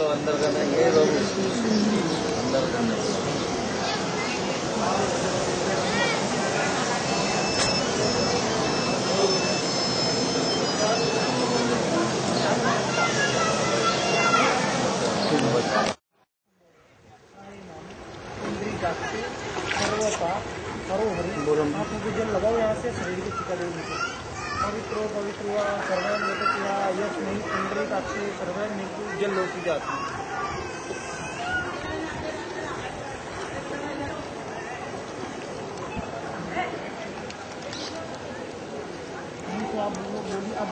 मतलब अंदर करना ये लोग अंदर करना लगाओ यहाँ से, शरीर के टीका देने पवित्र पवित्र हुआ सर्वान लेकर इंद्री सर्वे सर्वयं जल लोकी जाती